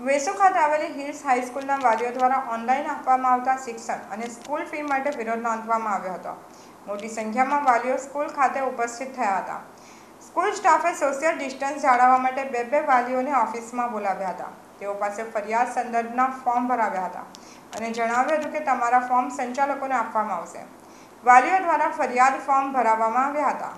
વેસુ ખાતે આવેલી હિલ્સ હાઈસ્કૂલના વાલીઓ દ્વારા ઓનલાઈન આપવામાં આવતા શિક્ષણ અને સ્કૂલ ફી માટે વિરોધ નોંધવામાં આવ્યો હતો. મોટી સંખ્યામાં વાલીઓ સ્કૂલ ખાતે ઉપસ્થિત થયા હતા. સ્કૂલ સ્ટાફે સોશિયલ ડિસ્ટન્સ જાળવવા માટે બે બે વાલીઓને ઓફિસમાં બોલાવ્યા હતા. તેઓ પાસે ફરિયાદ સંદર્ભના ફોર્મ ભરાવ્યા હતા અને જણાવ્યું હતું કે તમારા ફોર્મ સંચાલકોને આપવામાં આવશે. વાલીઓ દ્વારા ફરિયાદ ફોર્મ ભરાવવામાં આવ્યા હતા.